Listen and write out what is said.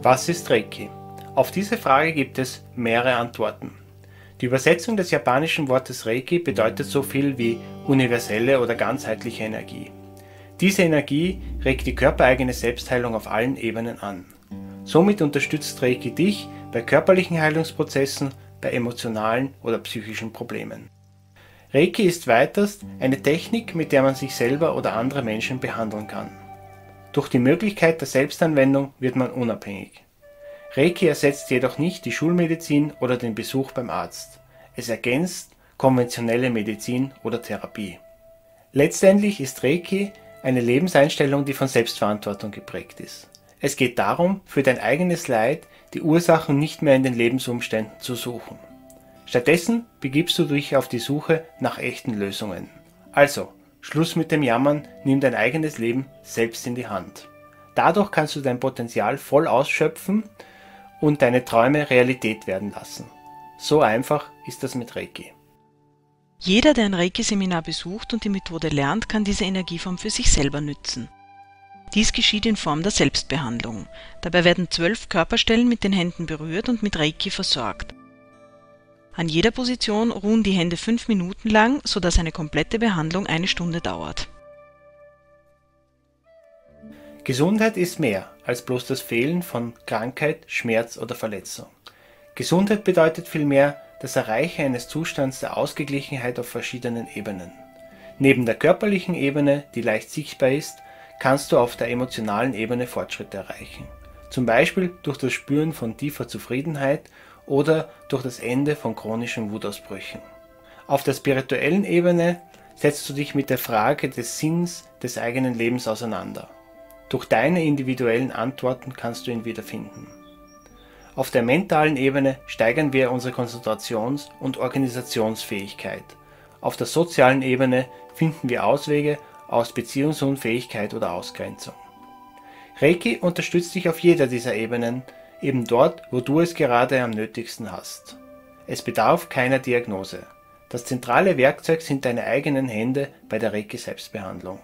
Was ist Reiki? Auf diese Frage gibt es mehrere Antworten. Die Übersetzung des japanischen Wortes Reiki bedeutet so viel wie universelle oder ganzheitliche Energie. Diese Energie regt die körpereigene Selbstheilung auf allen Ebenen an. Somit unterstützt Reiki dich bei körperlichen Heilungsprozessen, bei emotionalen oder psychischen Problemen. Reiki ist weiters eine Technik, mit der man sich selber oder andere Menschen behandeln kann. Durch die Möglichkeit der Selbstanwendung wird man unabhängig. Reiki ersetzt jedoch nicht die Schulmedizin oder den Besuch beim Arzt. Es ergänzt konventionelle Medizin oder Therapie. Letztendlich ist Reiki eine Lebenseinstellung, die von Selbstverantwortung geprägt ist. Es geht darum, für dein eigenes Leid die Ursachen nicht mehr in den Lebensumständen zu suchen. Stattdessen begibst du dich auf die Suche nach echten Lösungen. Also, Schluss mit dem Jammern, nimm dein eigenes Leben selbst in die Hand. Dadurch kannst du dein Potenzial voll ausschöpfen und deine Träume Realität werden lassen. So einfach ist das mit Reiki. Jeder, der ein Reiki-Seminar besucht und die Methode lernt, kann diese Energieform für sich selber nützen. Dies geschieht in Form der Selbstbehandlung. Dabei werden zwölf Körperstellen mit den Händen berührt und mit Reiki versorgt. An jeder Position ruhen die Hände fünf Minuten lang, sodass eine komplette Behandlung eine Stunde dauert. Gesundheit ist mehr als bloß das Fehlen von Krankheit, Schmerz oder Verletzung. Gesundheit bedeutet vielmehr das Erreichen eines Zustands der Ausgeglichenheit auf verschiedenen Ebenen. Neben der körperlichen Ebene, die leicht sichtbar ist, kannst du auf der emotionalen Ebene Fortschritte erreichen. Zum Beispiel durch das Spüren von tiefer Zufriedenheit oder durch das Ende von chronischen Wutausbrüchen. Auf der spirituellen Ebene setzt du dich mit der Frage des Sinns des eigenen Lebens auseinander. Durch deine individuellen Antworten kannst du ihn wiederfinden. Auf der mentalen Ebene steigern wir unsere Konzentrations- und Organisationsfähigkeit. Auf der sozialen Ebene finden wir Auswege aus Beziehungsunfähigkeit oder Ausgrenzung. Reiki unterstützt dich auf jeder dieser Ebenen eben dort, wo du es gerade am nötigsten hast. Es bedarf keiner Diagnose. Das zentrale Werkzeug sind deine eigenen Hände bei der Reiki-Selbstbehandlung.